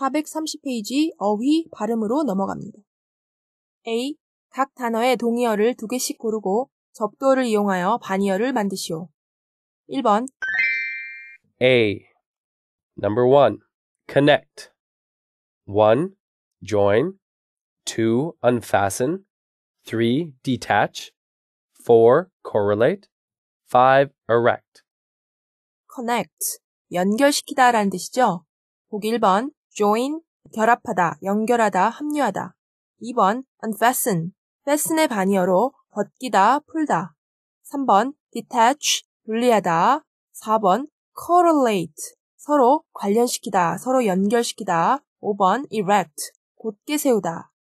430페이지 어휘 발음으로 넘어갑니다. A. 각 단어의 동의어를 두 개씩 고르고 접두어를 이용하여 반의어를 만드시오. 1번 A. Number 1. Connect. 1. Join. 2. Unfasten. 3. Detach. 4. Correlate. 5. Erect. connect, 연결시키다 라는 뜻이죠. 보기 1번 join, 결합하다, 연결하다, 합류하다. 2번 unfasten, fasten의 반의어로 벗기다, 풀다. 3번 detach, 분리하다. 4번 correlate, 서로 관련시키다, 서로 연결시키다. 5번 erect, 곧게 세우다.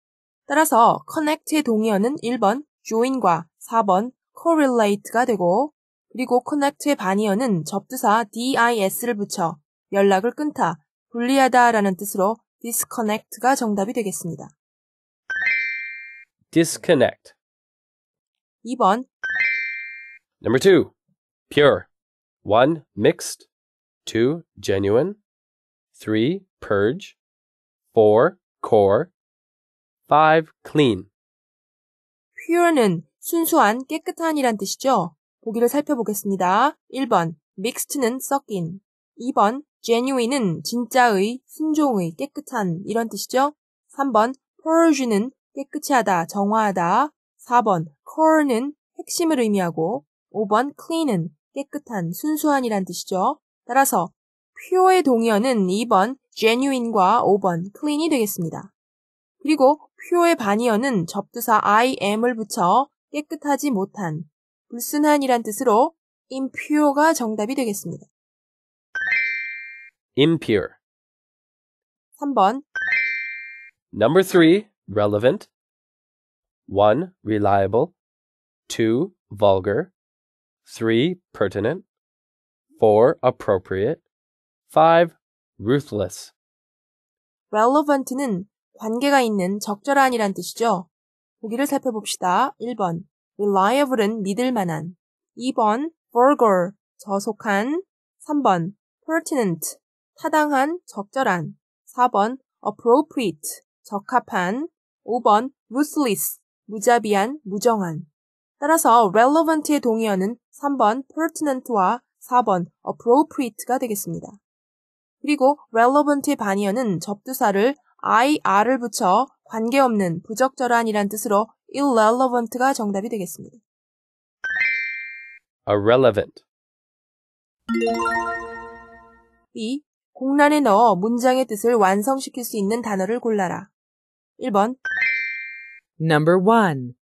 따라서 connect의 동의어는 1번 join과 4번 correlate가 되고 그리고 connect의 반의어는 접두사 dis를 붙여 연락을 끊다, 분리하다 라는 뜻으로 disconnect가 정답이 되겠습니다. Disconnect. 2번 Number 2. Pure. 1. Mixed. 2. Genuine. 3. Purge. 4. Core. 5. Clean. pure는 순수한, 깨끗한이란 뜻이죠. 보기를 살펴보겠습니다. 1번 mixed는 섞인 2번 genuine은 진짜의, 순종의, 깨끗한 이런 뜻이죠. 3번 purge는 깨끗이 하다, 정화하다. 4번 core는 핵심을 의미하고 5번 clean은 깨끗한, 순수한이란 뜻이죠. 따라서 pure의 동의어는 2번 genuine과 5번 clean이 되겠습니다. 그리고 pure의 반의어는 접두사 I am을 붙여 깨끗하지 못한, 불순한이란 뜻으로 impure가 정답이 되겠습니다. Impure. 3번 Number 3. Relevant. 1. Reliable. 2. Vulgar. 3. Pertinent. 4. Appropriate. 5. Ruthless. relevant는 관계가 있는 적절한이란 뜻이죠. 보기를 살펴봅시다. 1번 reliable은 믿을 만한 2번 vulgar 저속한 3번 pertinent 타당한 적절한 4번 appropriate 적합한 5번 ruthless 무자비한 무정한 따라서 relevant의 동의어는 3번 pertinent와 4번 appropriate가 되겠습니다. 그리고 relevant의 반의어는 접두사를 ir을 붙여 관계없는 부적절한이란 뜻으로 irrelevant가 정답이 되겠습니다. Irrelevant. B. 공란에 넣어 문장의 뜻을 완성시킬 수 있는 단어를 골라라. 1번 Number 1.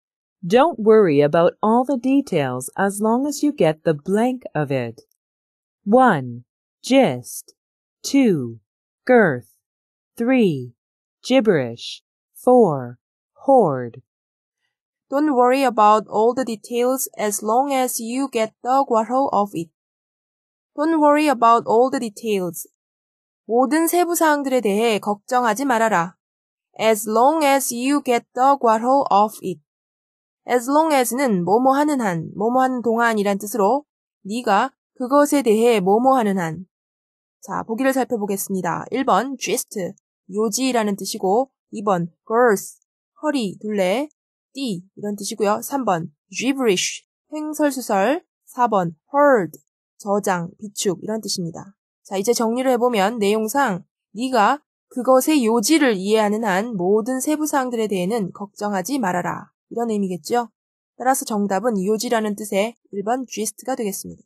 Don't worry about all the details as long as you get the blank of it. 1. Gist. 2. Girth. 3. Gibberish. 4. Horde. Don't worry about all the details as long as you get the grotto of it. Don't worry about all the details. 모든 세부 사항들에 대해 걱정하지 말아라. As long as you get the grotto of it. As long as는 뭐뭐 하는 한, 뭐뭐 하는 동안이란 뜻으로 네가 그것에 대해 뭐뭐 하는 한. 자, 보기를 살펴보겠습니다. 1번 gist, 요지라는 뜻이고 2번 girth, 허리, 둘레, 띠 이런 뜻이고요. 3번 gibberish, 횡설수설 4번 herd, 저장, 비축 이런 뜻입니다. 자, 이제 정리를 해보면 내용상 네가 그것의 요지를 이해하는 한 모든 세부 사항들에 대해는 걱정하지 말아라. 이런 의미겠죠? 따라서 정답은 요지라는 뜻의 1번 gist가 되겠습니다.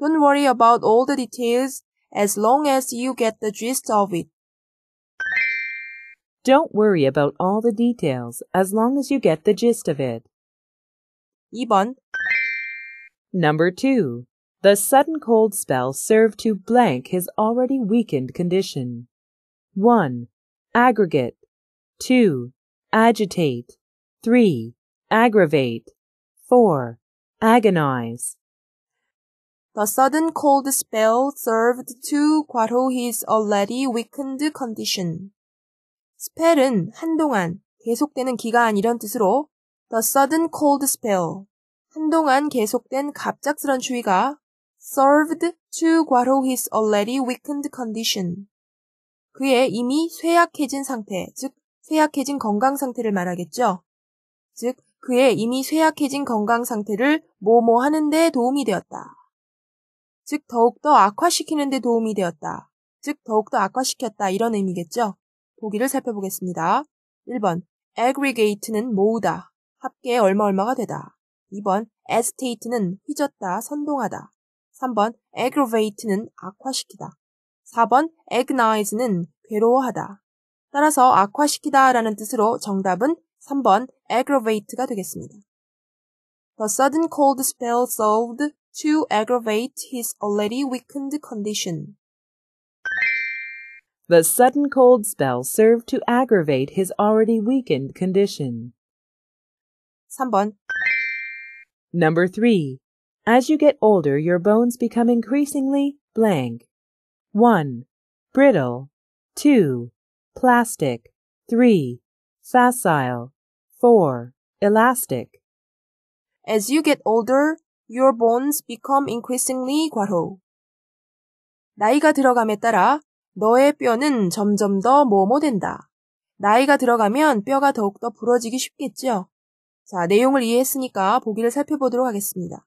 Don't worry about all the details as long as you get the gist of it. Don't worry about all the details as long as you get the gist of it. 2번 Number 2. The sudden cold spell served to blank his already weakened condition. 1. Aggregate. 2. Agitate. 3. Aggravate. 4. Agonize. The sudden cold spell served to quarter his already weakened condition. spell은 한동안, 계속되는 기간 이런 뜻으로 the sudden cold spell, 한동안 계속된 갑작스런 추위가 served to quarter his already weakened condition. 그의 이미 쇠약해진 상태, 즉 쇠약해진 건강 상태를 말하겠죠. 즉 그의 이미 쇠약해진 건강 상태를 뭐뭐 하는 데 도움이 되었다. 즉 더욱더 악화시키는 데 도움이 되었다. 즉 더욱더 악화시켰다 이런 의미겠죠. 보기를 살펴보겠습니다. 1번 aggregate는 모으다. 합계 얼마 얼마가 되다. 2번 estate는 휘젓다, 선동하다. 3번 aggravate는 악화시키다. 4번 agonize는 괴로워하다. 따라서 악화시키다 라는 뜻으로 정답은 3번 aggravate가 되겠습니다. The sudden cold spell served to aggravate his already weakened condition. The sudden cold spell served to aggravate his already weakened condition. 3번 Number 3. As you get older, your bones become increasingly blank. 1. Brittle. 2. Plastic. 3. Facile. 4. Elastic. As you get older, your bones become increasingly 괄호. 나이가 들어감에 따라 너의 뼈는 점점 더 뭐뭐 된다. 나이가 들어가면 뼈가 더욱더 부러지기 쉽겠죠. 자, 내용을 이해했으니까 보기를 살펴보도록 하겠습니다.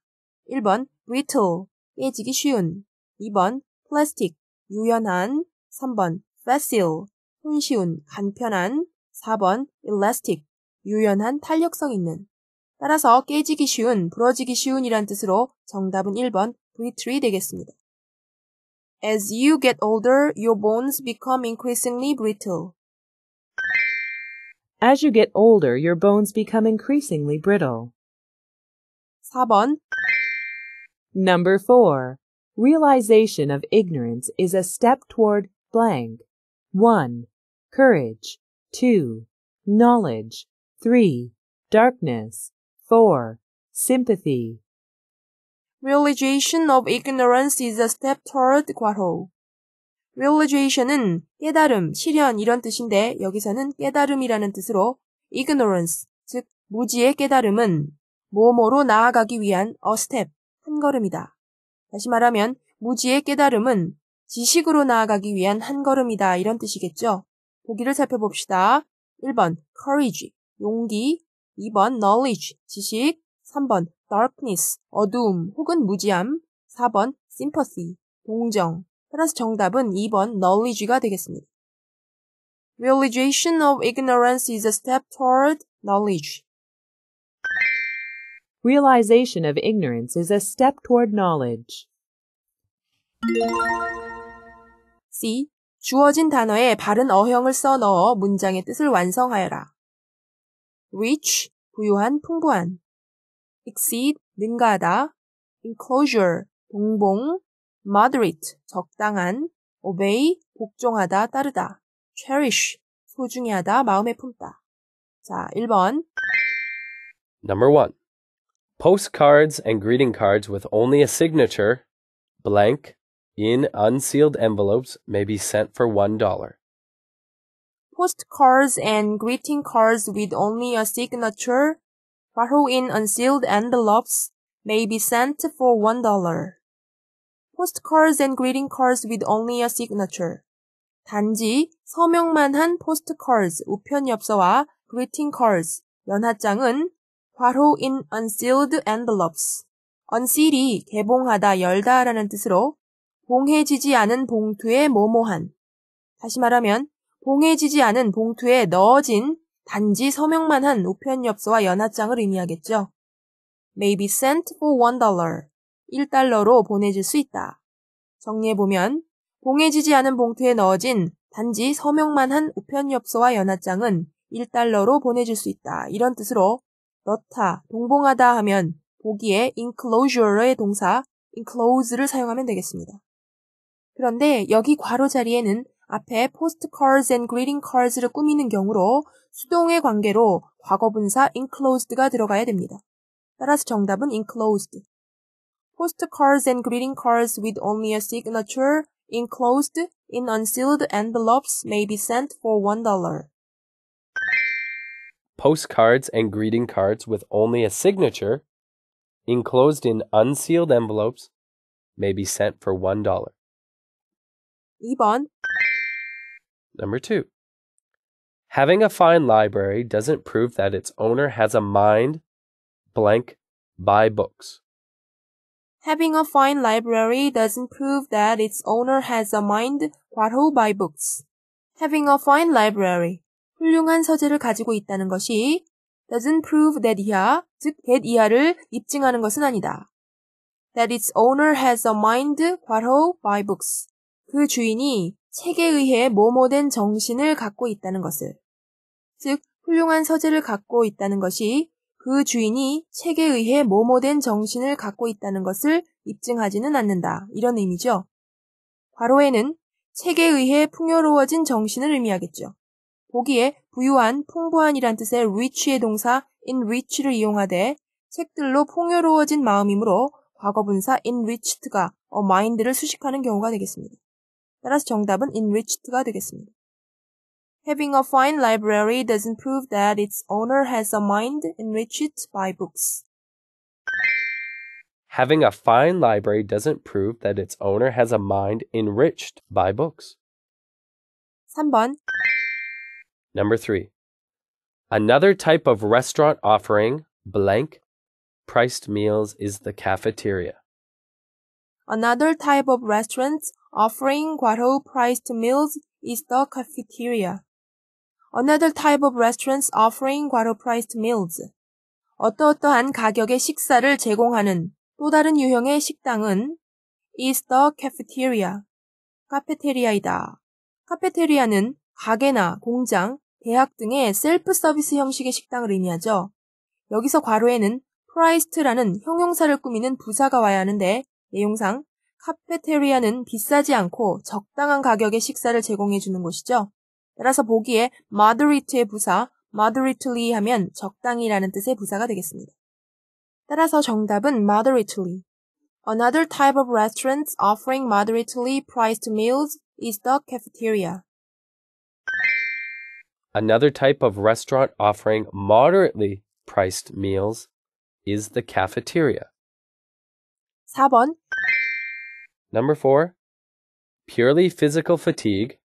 1번 brittle, 깨지기 쉬운 2번 plastic, 유연한 3번 facile, 손쉬운, 간편한 4번 elastic, 유연한 탄력성 있는 따라서 깨지기 쉬운, 부러지기 쉬운이란 뜻으로 정답은 1번 brittle이 되겠습니다. As you get older, your bones become increasingly brittle. As you get older, your bones become increasingly brittle. 4번 Number 4. Realization of ignorance is a step toward blank. 1. Courage. 2. Knowledge. 3. Darkness. 4. Sympathy. Realization of ignorance is a step toward 괄호. Realization은 깨달음, 실현 이런 뜻인데 여기서는 깨달음이라는 뜻으로 ignorance, 즉 무지의 깨달음은 뭐뭐로 나아가기 위한 a step, 한 걸음이다. 다시 말하면 무지의 깨달음은 지식으로 나아가기 위한 한 걸음이다 이런 뜻이겠죠. 보기를 살펴봅시다. 1번 courage, 용기 2번 knowledge, 지식 3번 darkness, 어두움 혹은 무지함 4번 sympathy, 동정 따라서 정답은 2번 knowledge가 되겠습니다. Realization of ignorance is a step toward knowledge. Realization of ignorance is a step toward knowledge. C. 주어진 단어에 바른 어형을 써 넣어 문장의 뜻을 완성하여라. rich, 부유한, 풍부한. exceed, 능가하다. enclosure, 동봉. moderate, 적당한. obey, 복종하다, 따르다. cherish, 소중히 하다, 마음에 품다. 자, 1번. Number 1. Postcards and greeting cards with only a signature, blank, in unsealed envelopes may be sent for $1. postcards and greeting cards with only a signature, 바로 in unsealed envelopes, may be sent for $1. postcards and greeting cards with only a signature. 단지 서명만 한 postcards, 우편 엽서와 greeting cards, 연하장은 바로 in unsealed envelopes. unseal이 개봉하다, 열다라는 뜻으로 봉해지지 않은 봉투에 뭐뭐한. 다시 말하면 봉해지지 않은 봉투에 넣어진 단지 서명만 한 우편 엽서와 연하장을 의미하겠죠. may be sent for one dollar. 1달러로 보내질 수 있다. 정리해보면 봉해지지 않은 봉투에 넣어진 단지 서명만 한 우편 엽서와 연하장은 1달러로 보내줄 수 있다. 이런 뜻으로 넣다, 동봉하다 하면 보기에 enclosure의 동사 enclose를 사용하면 되겠습니다. 그런데 여기 괄호 자리에는 앞에 postcards and greeting cards를 꾸미는 경우로 수동의 관계로 과거분사 enclosed가 들어가야 됩니다. 따라서 정답은 enclosed. Postcards and greeting cards with only a signature enclosed in unsealed envelopes may be sent for $1. Postcards and greeting cards with only a signature, enclosed in unsealed envelopes, may be sent for $1. 2번 Number two. Having a fine library doesn't prove that its owner has a mind blank buy books. Having a fine library doesn't prove that its owner has a mind 괄호 buy books. Having a fine library, 훌륭한 서재를 가지고 있다는 것이 doesn't prove that 이하, 즉 that 이하를 입증하는 것은 아니다. That its owner has a mind 괄호 buy books. 그 주인이 책에 의해 모모된 정신을 갖고 있다는 것을. 즉, 훌륭한 서재를 갖고 있다는 것이 그 주인이 책에 의해 모모된 정신을 갖고 있다는 것을 입증하지는 않는다. 이런 의미죠. 괄호에는 책에 의해 풍요로워진 정신을 의미하겠죠. 보기에 부유한, 풍부한이란 뜻의 rich의 동사 enrich를 이용하되 책들로 풍요로워진 마음이므로 과거분사 enriched가 a mind를 수식하는 경우가 되겠습니다. 따라서 정답은 enriched가 되겠습니다. Having a fine library doesn't prove that its owner has a mind enriched by books. Having a fine library doesn't prove that its owner has a mind enriched by books. 3번. Number three. Another type of restaurant offering blank priced meals is the cafeteria. Another type of restaurant offering 괄호 priced meals is the cafeteria. Another type of restaurants offering 괄호 priced meals. 어떠어떠한 가격의 식사를 제공하는 또 다른 유형의 식당은 is the cafeteria. 카페테리아이다. 카페테리아는 가게나 공장, 대학 등의 셀프 서비스 형식의 식당을 의미하죠. 여기서 괄호에는 priced라는 형용사를 꾸미는 부사가 와야 하는데 내용상 카페테리아는 비싸지 않고 적당한 가격의 식사를 제공해 주는 곳이죠. 따라서 보기에 moderate의 부사 moderately 하면 적당히라는 뜻의 부사가 되겠습니다. 따라서 정답은 moderately. Another type of restaurants offering moderately priced meals is the cafeteria. Another type of restaurant offering moderately priced meals is the cafeteria. 4번 Number 4 Purely physical fatigue,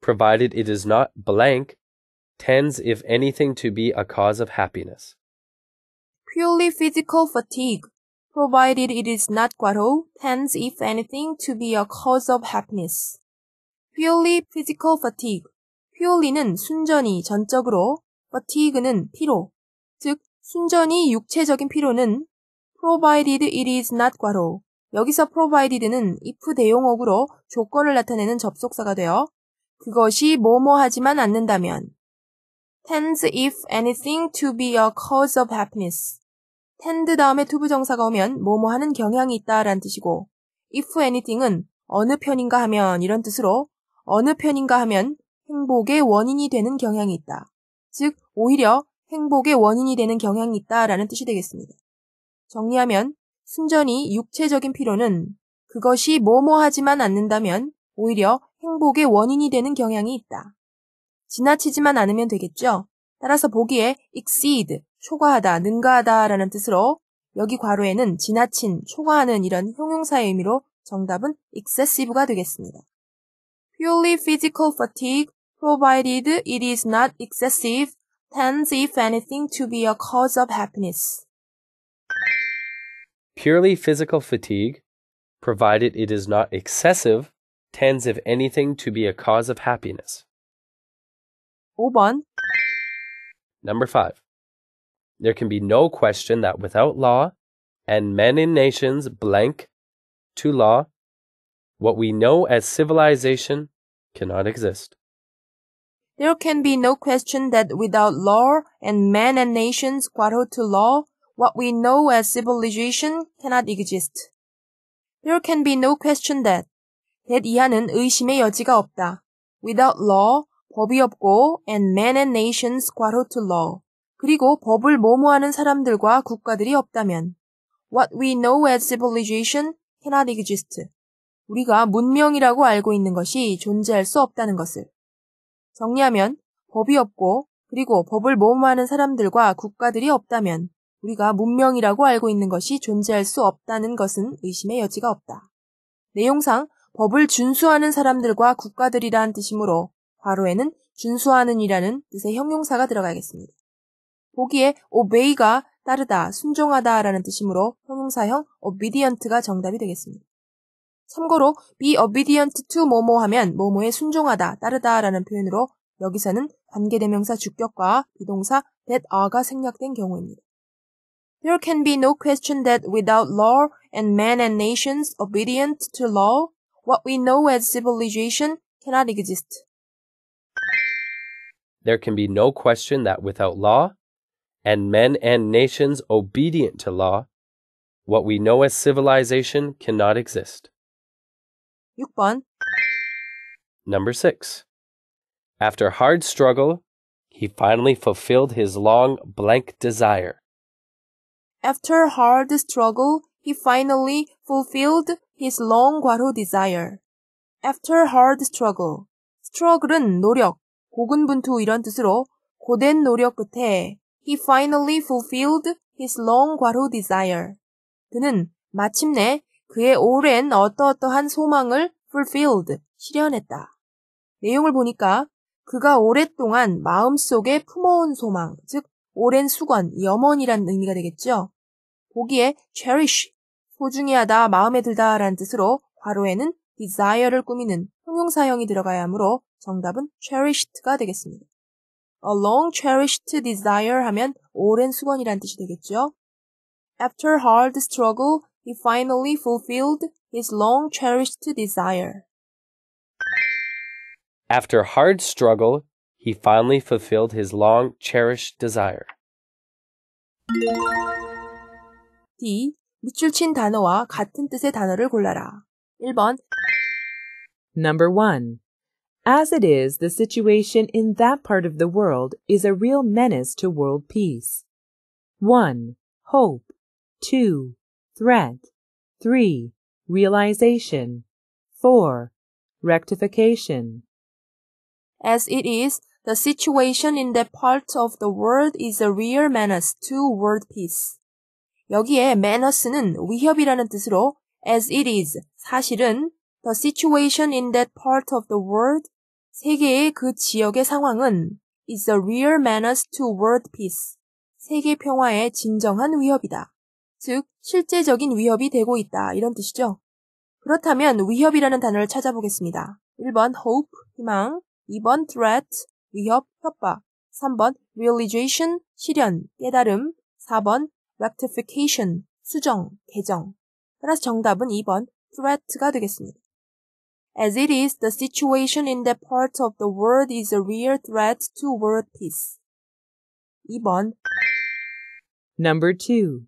provided it is not blank, tends if anything to be a cause of happiness. Purely physical fatigue, provided it is not guaro, tends if anything to be a cause of happiness. Purely physical fatigue purely는 순전히 전적으로, fatigue는 피로. 즉, 순전히 육체적인 피로는 provided it is not 괄호. 여기서 provided는 if 대용어구로 조건을 나타내는 접속사가 되어 그것이 뭐뭐 하지만 않는다면 tends if anything to be a cause of happiness. tend 다음에 투부정사가 오면 뭐뭐 하는 경향이 있다 라는 뜻이고 if anything은 어느 편인가 하면 이런 뜻으로 어느 편인가 하면 행복의 원인이 되는 경향이 있다. 즉 오히려 행복의 원인이 되는 경향이 있다 라는 뜻이 되겠습니다. 정리하면 순전히 육체적인 피로는 그것이 뭐뭐 하지만 않는다면 오히려 행복의 원인이 되는 경향이 있다. 지나치지만 않으면 되겠죠? 따라서 보기에 exceed, 초과하다, 능가하다 라는 뜻으로 여기 괄호에는 지나친, 초과하는 이런 형용사의 의미로 정답은 excessive가 되겠습니다. Purely physical fatigue, provided it is not excessive, tends if anything to be a cause of happiness. Purely physical fatigue, provided it is not excessive, tends, if anything, to be a cause of happiness. 5번. Number five. There can be no question that without law and men in nations blank to law, what we know as civilization cannot exist. There can be no question that without law and men and nations 괄호 to law, what we know as civilization cannot exist. There can be no question that that 이하는 의심의 여지가 없다. Without law, 법이 없고 and men and nations 괄호 to law. 그리고 법을 모모하는 사람들과 국가들이 없다면 what we know as civilization cannot exist. 우리가 문명이라고 알고 있는 것이 존재할 수 없다는 것을. 정리하면 법이 없고 그리고 법을 모모하는 사람들과 국가들이 없다면 우리가 문명이라고 알고 있는 것이 존재할 수 없다는 것은 의심의 여지가 없다. 내용상 법을 준수하는 사람들과 국가들이란 뜻이므로 괄호에는 준수하는이라는 뜻의 형용사가 들어가겠습니다. 보기에 obey가 따르다, 순종하다라는 뜻이므로 형용사형 obedient가 정답이 되겠습니다. 참고로 be obedient to 뭐뭐 하면 뭐뭐에 순종하다, 따르다라는 표현으로 여기서는 관계대명사 주격과 비동사 that are가 생략된 경우입니다. There can be no question that without law and men and nations obedient to law, what we know as civilization cannot exist. There can be no question that without law, and men and nations obedient to law, what we know as civilization cannot exist. 6번 Number six. After hard struggle, he finally fulfilled his long blank desire. After hard struggle, he finally fulfilled his long 괄호 desire. After hard struggle. struggle은 노력, 고군분투 이런 뜻으로 고된 노력 끝에 he finally fulfilled his long 괄호 desire. 그는 마침내 그의 오랜 어떠어떠한 소망을 fulfilled, 실현했다. 내용을 보니까 그가 오랫동안 마음속에 품어온 소망, 즉 오랜 수건, 염원이란 의미가 되겠죠. 보기에 cherish, 소중히 하다, 마음에 들다 라는 뜻으로 괄호에는 desire를 꾸미는 형용사형이 들어가야 하므로 정답은 cherished가 되겠습니다. A long cherished desire 하면 오랜 수건이란 뜻이 되겠죠. After hard struggle, he finally fulfilled his long cherished desire. After hard struggle, he finally fulfilled his long cherished desire. D. 밑줄 친 단어와 같은 뜻의 단어를 골라라. 1번 Number one. As it is, the situation in that part of the world is a real menace to world peace. 1. Hope. 2. Threat. 3. Realization. 4. Rectification. As it is, the situation in that part of the world is a real menace to world peace. 여기에 menace는 위협이라는 뜻으로 as it is, 사실은 the situation in that part of the world, 세계의 그 지역의 상황은 is a real menace to world peace. 세계 평화의 진정한 위협이다. 즉, 실제적인 위협이 되고 있다. 이런 뜻이죠. 그렇다면 위협이라는 단어를 찾아보겠습니다. 1번 hope, 희망, 2번 threat, 위협, 협박, 3번 realization, 실현, 깨달음, 4번 rectification, 수정, 개정. 따라서 정답은 2번 threat가 되겠습니다. As it is, the situation in that part of the world is a real threat to world peace. 2번 Number two.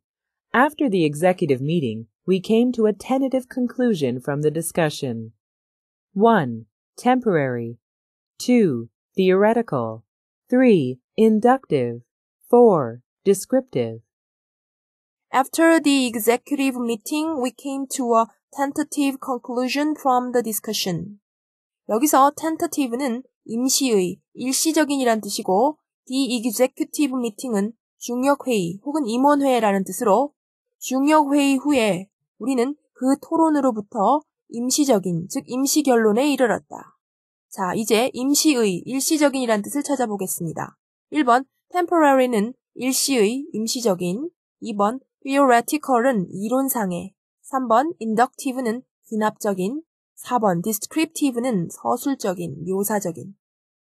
After the executive meeting, we came to a tentative conclusion from the discussion. 1. Temporary. 2. Theoretical. 3. Inductive. 4. Descriptive. After the executive meeting, we came to a tentative conclusion from the discussion. 여기서 tentative는 임시의, 일시적인이란 뜻이고 the executive meeting은 중역회의 혹은 임원회라는 뜻으로 중역회의 후에 우리는 그 토론으로부터 임시적인, 즉 임시 결론에 이르렀다. 자, 이제 임시의, 일시적인이란 뜻을 찾아보겠습니다. 1번 temporary는 일시의, 임시적인 2번 theoretical은 이론상의 3번 inductive는 귀납적인 4번 descriptive는 서술적인, 묘사적인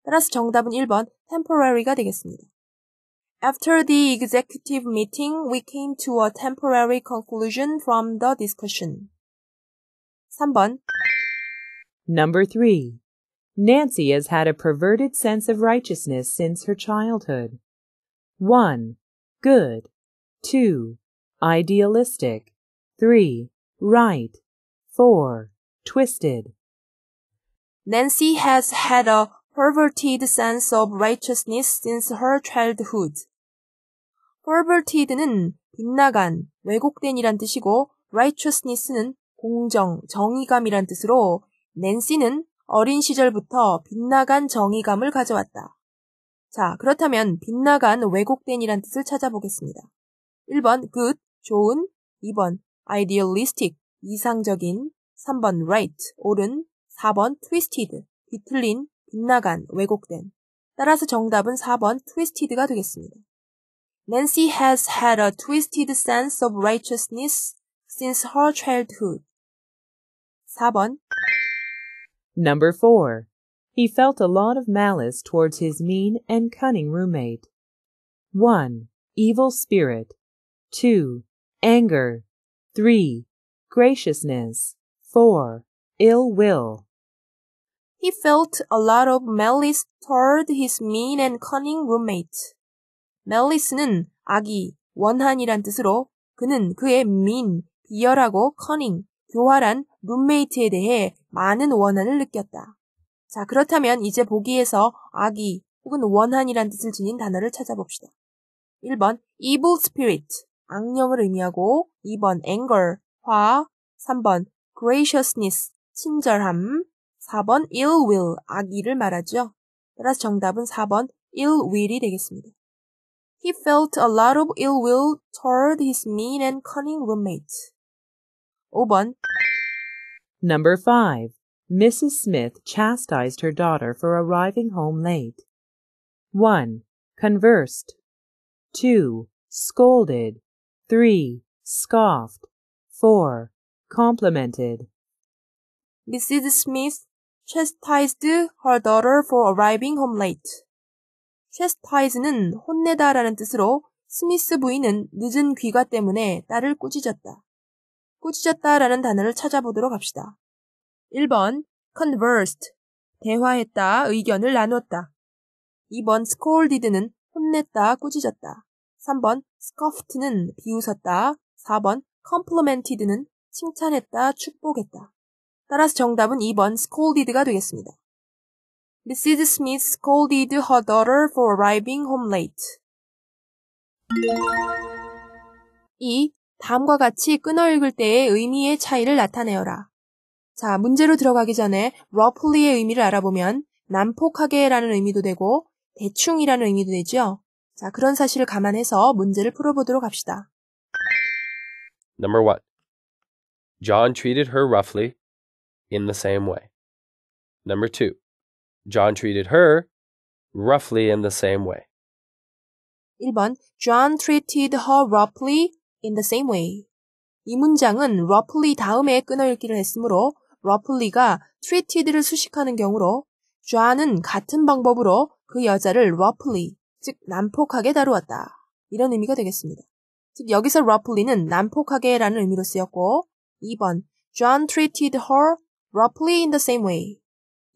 따라서 정답은 1번 temporary가 되겠습니다. After the executive meeting, we came to a temporary conclusion from the discussion. 3번 Number three. Nancy has had a perverted sense of righteousness since her childhood. 1. Good. 2. Idealistic. 3. Right. 4. Twisted. Nancy has had a perverted sense of righteousness since her childhood. Perverted는 빗나간, 왜곡된이란 뜻이고 righteousness는 공정, 정의감이란 뜻으로 낸시는 어린 시절부터 빗나간 정의감을 가져왔다. 자, 그렇다면 빗나간 왜곡된이란 뜻을 찾아보겠습니다. 1번 good, 좋은, 2번 idealistic, 이상적인, 3번 right, 옳은, 4번 twisted, 뒤틀린, 빗나간, 왜곡된. 따라서 정답은 4번 twisted가 되겠습니다. Nancy has had a twisted sense of righteousness since her childhood. 4번 Number 4. He felt a lot of malice towards his mean and cunning roommate. 1. Evil spirit. 2. Anger. 3. Graciousness. 4. Ill will. He felt a lot of malice toward his mean and cunning roommate. Malice는 악이, 원한이란 뜻으로 그는 그의 mean, 비열하고 cunning, 교활한 룸메이트에 대해 많은 원한을 느꼈다. 자, 그렇다면 이제 보기에서 악이 혹은 원한이란 뜻을 지닌 단어를 찾아봅시다. 1번 evil spirit, 악령을 의미하고 2번 anger, 화, 3번 graciousness, 친절함, 4번 ill will, 악의를 말하죠. 따라서 정답은 4번 ill will이 되겠습니다. He felt a lot of ill will toward his mean and cunning roommate. 5번 Number 5. Mrs. Smith chastised her daughter for arriving home late. 1. Conversed. 2. Scolded. 3. Scoffed. 4. Complimented. Mrs. Smith chastised her daughter for arriving home late. Chastise는 혼내다라는 뜻으로 스미스 부인은 늦은 귀가 때문에 딸을 꾸짖었다. 꾸짖었다라는 단어를 찾아보도록 합시다. 1번 conversed 대화했다, 의견을 나눴다. 2번 scolded는 혼냈다, 꾸짖었다. 3번 scoffed는 비웃었다. 4번 complimented는 칭찬했다, 축복했다. 따라서 정답은 2번 scolded가 되겠습니다. Mrs. Smith scolded her daughter for arriving home late. 2. 다음과 같이 끊어 읽을 때의 의미의 차이를 나타내어라. 자, 문제로 들어가기 전에 roughly의 의미를 알아보면 난폭하게라는 의미도 되고 대충이라는 의미도 되죠. 자, 그런 사실을 감안해서 문제를 풀어보도록 합시다. Number 1. John treated her roughly in the same way. Number 2. John treated her roughly in the same way. 1번 John treated her roughly in the same way. 이 문장은 roughly 다음에 끊어 읽기를 했으므로 roughly가 treated를 수식하는 경우로 John은 같은 방법으로 그 여자를 roughly, 즉 난폭하게 다루었다. 이런 의미가 되겠습니다. 즉 여기서 roughly는 난폭하게라는 의미로 쓰였고 2번 John treated her roughly in the same way.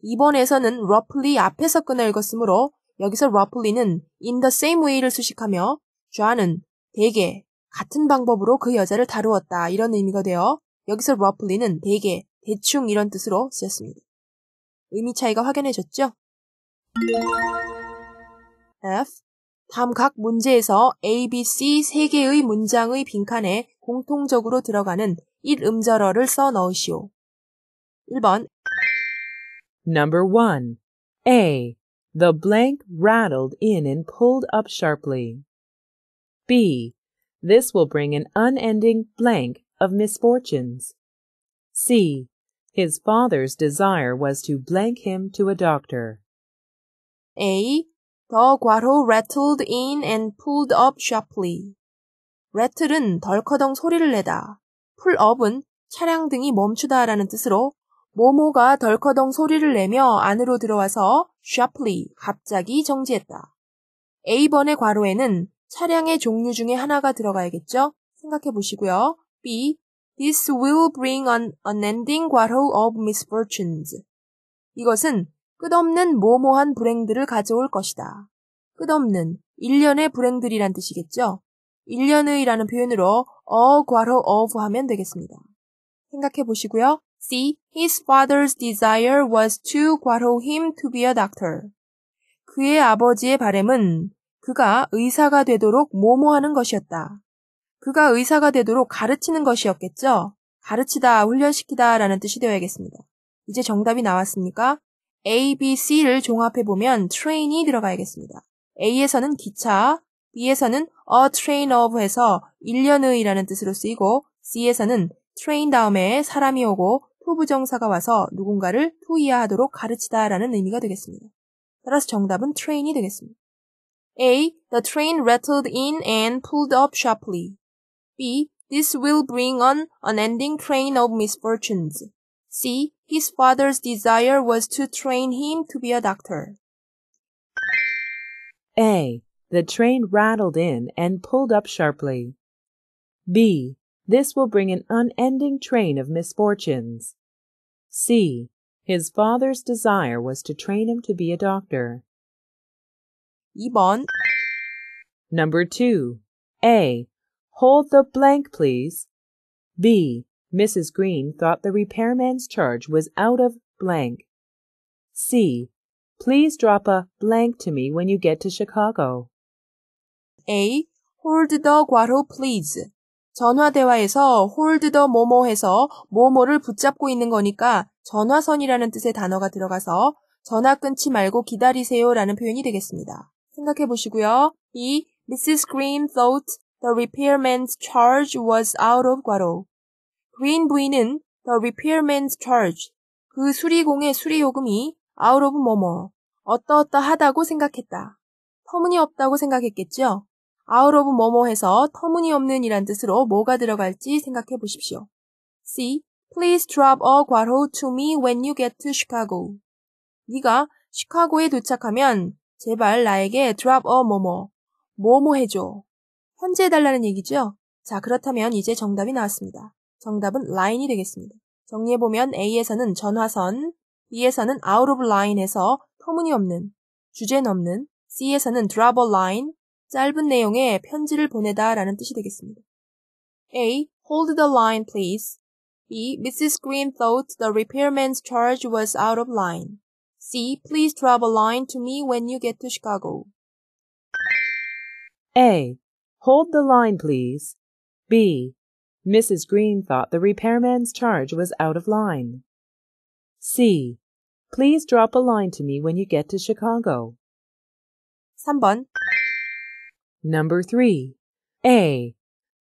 2번에서는 roughly 앞에서 끊어 읽었으므로 여기서 roughly는 in the same way를 수식하며 John은 대개 같은 방법으로 그 여자를 다루었다 이런 의미가 되어 여기서 roughly는 대개 대충 이런 뜻으로 쓰였습니다. 의미 차이가 확연해졌죠? F. 다음 각 문제에서 A, B, C 세 개의 문장의 빈칸에 공통적으로 들어가는 1음절어를 써 넣으시오. 1번 Number 1. A. The blank rattled in and pulled up sharply. B. This will bring an unending blank of misfortunes. C. His father's desire was to blank him to a doctor. A. The 괄호 rattled in and pulled up sharply. rattle은 덜커덩 소리를 내다. pull up은 차량 등이 멈추다라는 뜻으로 모모가 덜커덩 소리를 내며 안으로 들어와서 sharply 갑자기 정지했다. A번의 괄호에는 차량의 종류 중에 하나가 들어가야겠죠? 생각해 보시고요. B. This will bring an unending 괄호 of misfortunes. 이것은 끝없는 모모한 불행들을 가져올 것이다. 끝없는 일련의 불행들이란 뜻이겠죠? 일련의라는 표현으로 어 괄호 of 하면 되겠습니다. 생각해 보시고요. C. His father's desire was to 괄호 him to be a doctor. 그의 아버지의 바램은 그가 의사가 되도록 모모하는 것이었다. 그가 의사가 되도록 가르치는 것이었겠죠? 가르치다, 훈련시키다 라는 뜻이 되어야겠습니다. 이제 정답이 나왔으니까 A, B, C를 종합해보면 train이 들어가야겠습니다. A에서는 기차, B에서는 a train of 해서 1년의 라는 뜻으로 쓰이고 C에서는 train 다음에 사람이 오고 to 부정사가 와서 누군가를 투이하도록 가르치다라는 의미가 되겠습니다. 따라서 정답은 train이 되겠습니다. A. The train rattled in and pulled up sharply. B. This will bring on an ending train of misfortunes. C. His father's desire was to train him to be a doctor. A. The train rattled in and pulled up sharply. B. This will bring an unending train of misfortunes. C. His father's desire was to train him to be a doctor. 2번 Number 2. A. Hold the blank, please. B. Mrs. Green thought the repairman's charge was out of blank. C. Please drop a blank to me when you get to Chicago. A. Hold the guaro, please. 전화 대화에서 hold the 뭐뭐 해서 뭐뭐를 붙잡고 있는 거니까 전화선이라는 뜻의 단어가 들어가서 전화 끊지 말고 기다리세요 라는 표현이 되겠습니다. 생각해 보시고요. B. Mrs. Green thought the repairman's charge was out of 괄호. Green 부인은 the repairman's charge, 그 수리공의 수리요금이 out of 뭐뭐, 어떠어떠하다고 생각했다. 터무니없다고 생각했겠죠? Out of 뭐뭐 해서 터무니없는 이란 뜻으로 뭐가 들어갈지 생각해 보십시오. C. Please drop a 괄호 to me when you get to Chicago. 네가 시카고에 도착하면 제발 나에게 drop a 뭐뭐, 뭐뭐 해줘. 현재 해달라는 얘기죠? 자, 그렇다면 이제 정답이 나왔습니다. 정답은 line이 되겠습니다. 정리해보면 A에서는 전화선, B에서는 out of line에서 터무니없는, 주제넘는, C에서는 drop a line, 짧은 내용의 편지를 보내다 라는 뜻이 되겠습니다. A. Hold the line, please. B. Mrs. Green thought the repairman's charge was out of line. C. Please drop a line to me when you get to Chicago. A. Hold the line, please. B. Mrs. Green thought the repairman's charge was out of line. C. Please drop a line to me when you get to Chicago. 3번. Number 3. A.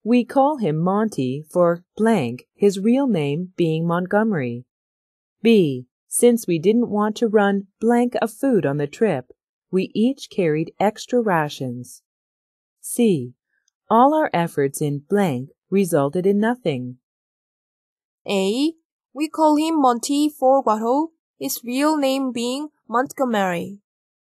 We call him Monty for blank, his real name being Montgomery. B. Since we didn't want to run blank of food on the trip, we each carried extra rations. C. All our efforts in blank resulted in nothing. A. We call him Monty for 괄호, his real name being Montgomery.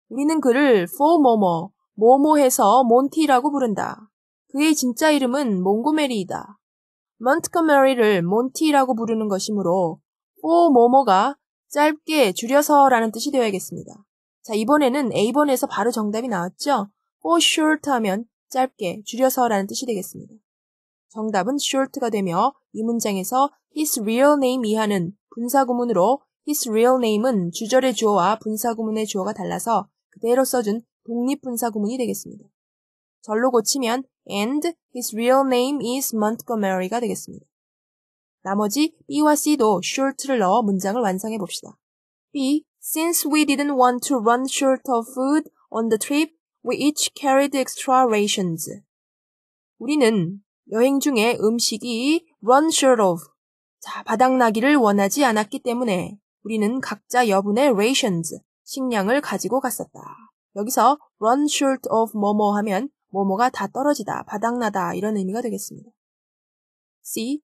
우리는 그를 for 뭐뭐, 뭐뭐 해서 몬티라고 부른다. 그의 진짜 이름은 몽고메리이다. 몬트거메리를 몬티라고 부르는 것이므로 for 뭐뭐가 짧게 줄여서 라는 뜻이 되어야겠습니다. 자, 이번에는 A번에서 바로 정답이 나왔죠? for short 하면 짧게 줄여서 라는 뜻이 되겠습니다. 정답은 short가 되며 이 문장에서 his real name 이하는 분사구문으로 his real name은 주절의 주어와 분사구문의 주어가 달라서 그대로 써준 독립분사 구문이 되겠습니다. 절로 고치면 and his real name is Montgomery가 되겠습니다. 나머지 B와 C도 short를 넣어 문장을 완성해 봅시다. B. Since we didn't want to run short of food on the trip, we each carried extra rations. 우리는 여행 중에 음식이 run short of, 자, 바닥나기를 원하지 않았기 때문에 우리는 각자 여분의 rations, 식량을 가지고 갔었다. 여기서 run short of 뭐뭐 하면 뭐뭐가 다 떨어지다, 바닥나다 이런 의미가 되겠습니다. C.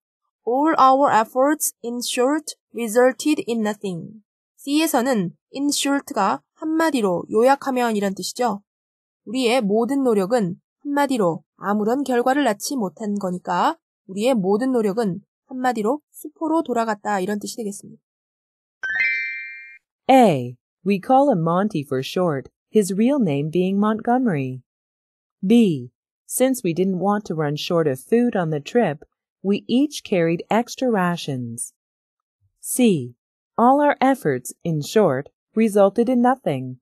All our efforts in short resulted in nothing. C에서는 in short가 한마디로 요약하면 이런 뜻이죠. 우리의 모든 노력은 한마디로 아무런 결과를 낳지 못한 거니까 우리의 모든 노력은 한마디로 수포로 돌아갔다 이런 뜻이 되겠습니다. A. We call him Monty for short, his real name being Montgomery. B. Since we didn't want to run short of food on the trip, we each carried extra rations. C. All our efforts, in short, resulted in nothing.